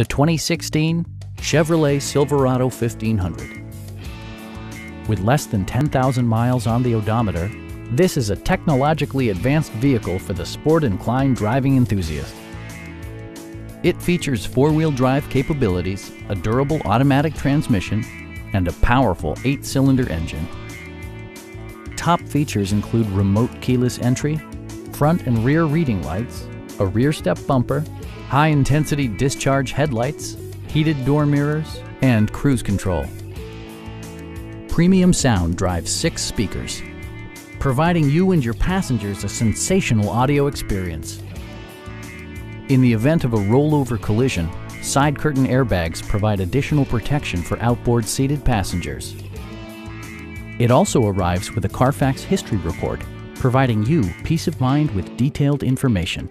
the 2016 Chevrolet Silverado 1500. With less than 10,000 miles on the odometer, this is a technologically advanced vehicle for the sport-inclined driving enthusiast. It features four-wheel drive capabilities, a durable automatic transmission, and a powerful eight-cylinder engine. Top features include remote keyless entry, front and rear reading lights, a rear step bumper, high-intensity discharge headlights, heated door mirrors, and cruise control. Premium sound drives six speakers, providing you and your passengers a sensational audio experience. In the event of a rollover collision, side curtain airbags provide additional protection for outboard seated passengers. It also arrives with a Carfax history report, providing you peace of mind with detailed information.